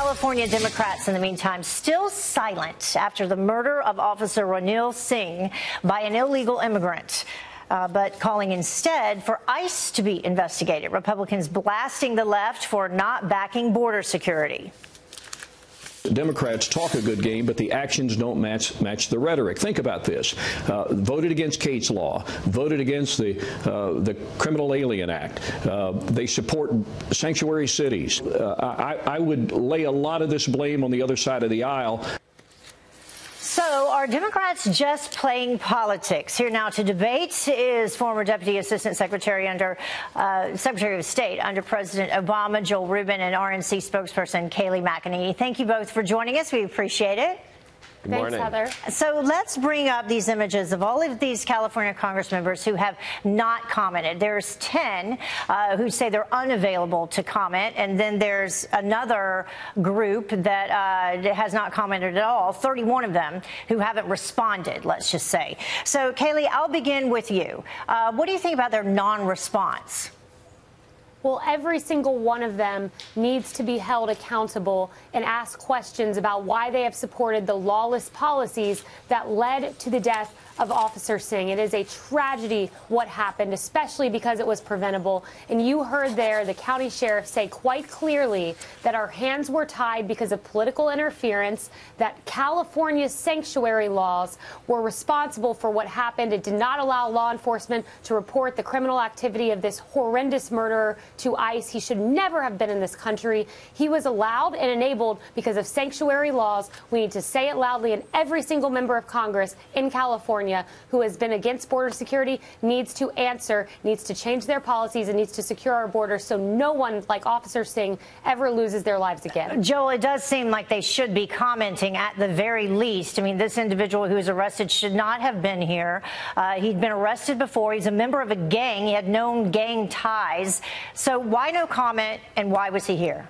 California Democrats, in the meantime, still silent after the murder of Officer Ronil Singh by an illegal immigrant. Uh, but calling instead for ICE to be investigated. Republicans blasting the left for not backing border security. Democrats talk a good game, but the actions don't match match the rhetoric. Think about this: uh, voted against Kate's law, voted against the uh, the Criminal Alien Act. Uh, they support sanctuary cities. Uh, I, I would lay a lot of this blame on the other side of the aisle. So, are Democrats just playing politics? Here now to debate is former Deputy Assistant Secretary under uh, Secretary of State under President Obama, Joel Rubin, and RNC spokesperson Kayleigh McEnany. Thank you both for joining us. We appreciate it. Good Thanks, morning. Heather. So let's bring up these images of all of these California Congress members who have not commented. There's 10 uh, who say they're unavailable to comment, and then there's another group that uh, has not commented at all, 31 of them who haven't responded, let's just say. So, Kayleigh, I'll begin with you. Uh, what do you think about their non response? Well, every single one of them needs to be held accountable and ask questions about why they have supported the lawless policies that led to the death of Officer Singh. It is a tragedy what happened, especially because it was preventable. And you heard there the county sheriff say quite clearly that our hands were tied because of political interference, that California's sanctuary laws were responsible for what happened. It did not allow law enforcement to report the criminal activity of this horrendous murderer to ICE. He should never have been in this country. He was allowed and enabled because of sanctuary laws. We need to say it loudly, and every single member of Congress in California who has been against border security needs to answer, needs to change their policies, and needs to secure our borders so no one like Officer Singh ever loses their lives again. Joel, it does seem like they should be commenting at the very least. I mean, this individual who was arrested should not have been here. Uh, he'd been arrested before. He's a member of a gang. He had known gang ties. So why no comment, and why was he here?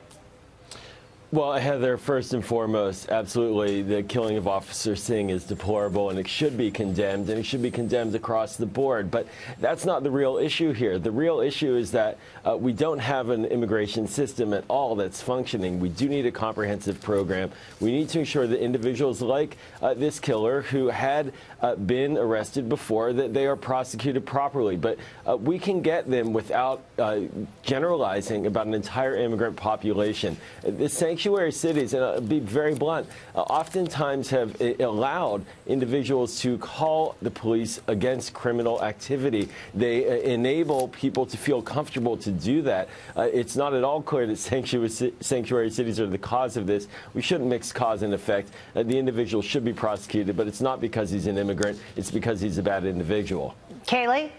Well, Heather, first and foremost, absolutely, the killing of Officer Singh is deplorable and it should be condemned, and it should be condemned across the board. But that's not the real issue here. The real issue is that uh, we don't have an immigration system at all that's functioning. We do need a comprehensive program. We need to ensure that individuals like uh, this killer who had uh, been arrested before, that they are prosecuted properly. But uh, we can get them without uh, generalizing about an entire immigrant population. The sanctuary cities, and I'll be very blunt, uh, oftentimes have uh, allowed individuals to call the police against criminal activity. They uh, enable people to feel comfortable to do that. Uh, it's not at all clear that sanctuary, sanctuary cities are the cause of this. We shouldn't mix cause and effect. Uh, the individual should be prosecuted, but it's not because he's an immigrant. It's because he's a bad individual. Kayleigh?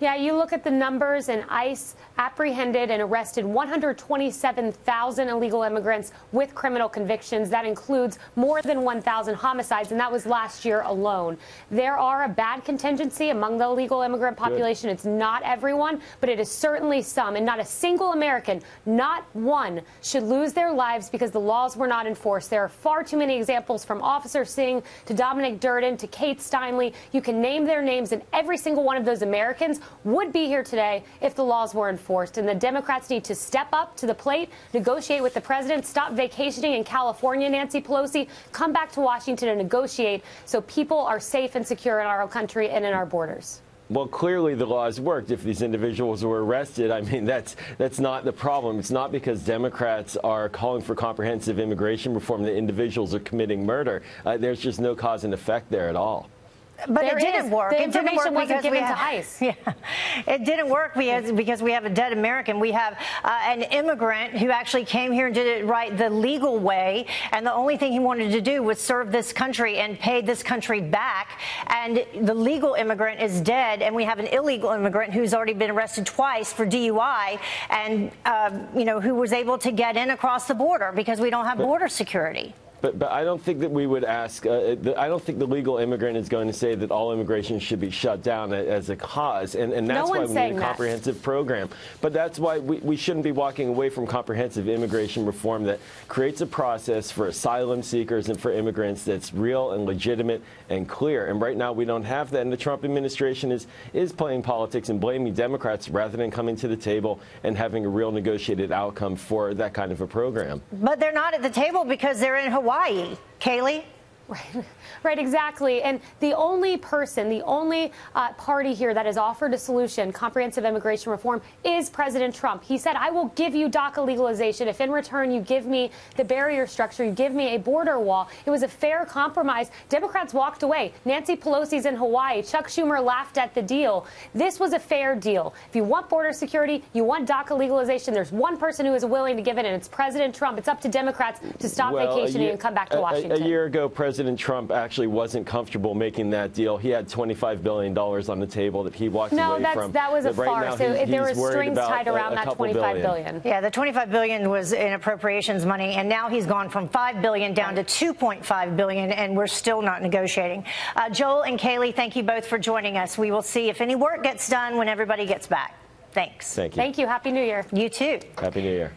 Yeah, you look at the numbers, and ICE apprehended and arrested 127,000 illegal immigrants with criminal convictions. That includes more than 1,000 homicides, and that was last year alone. There are a bad contingency among the illegal immigrant population. Good. It's not everyone, but it is certainly some, and not a single American, not one, should lose their lives because the laws were not enforced. There are far too many examples from Officer Singh to Dominic Durden to Kate Steinle. You can name their names, and every single one of those Americans would be here today if the laws were enforced. And the Democrats need to step up to the plate, negotiate with the president, stop vacationing in California, Nancy Pelosi, come back to Washington and negotiate so people are safe and secure in our country and in our borders. Well, clearly the laws worked. If these individuals were arrested, I mean, that's that's not the problem. It's not because Democrats are calling for comprehensive immigration reform that individuals are committing murder. Uh, there's just no cause and effect there at all. But there it didn't is. work. The information wasn't given have, to ICE. Yeah, it didn't work because, because we have a dead American. We have uh, an immigrant who actually came here and did it right the legal way, and the only thing he wanted to do was serve this country and pay this country back. And the legal immigrant is dead, and we have an illegal immigrant who's already been arrested twice for DUI, and uh, you know who was able to get in across the border because we don't have border security. But, but I don't think that we would ask, uh, the, I don't think the legal immigrant is going to say that all immigration should be shut down as a cause. And, and that's why we need a that. comprehensive program. But that's why we, we shouldn't be walking away from comprehensive immigration reform that creates a process for asylum seekers and for immigrants that's real and legitimate and clear. And right now we don't have that. And the Trump administration is, is playing politics and blaming Democrats rather than coming to the table and having a real negotiated outcome for that kind of a program. But they're not at the table because they're in Hawaii. Kayleigh? Right, right, exactly. And the only person, the only uh, party here that has offered a solution, comprehensive immigration reform, is President Trump. He said, I will give you DACA legalization if in return you give me the barrier structure, you give me a border wall. It was a fair compromise. Democrats walked away. Nancy Pelosi's in Hawaii. Chuck Schumer laughed at the deal. This was a fair deal. If you want border security, you want DACA legalization, there's one person who is willing to give it, and it's President Trump. It's up to Democrats to stop Well, vacationing year- and come back to a- a- Washington. A year ago, President Trump actually wasn't comfortable making that deal. He had $25 billion on the table that he walked No, away that's, from. that was a But right now, farce. So he's- there were strings tied around a that couple 25 billion. billion. Yeah, the 25 billion was in appropriations money, and now he's gone from 5 billion down to 2.5 billion, and we're still not negotiating. Uh, Joel and Kayleigh, thank you both for joining us. We will see if any work gets done when everybody gets back. Thanks. Thank you. Thank you. Happy New Year. You too. Happy New Year.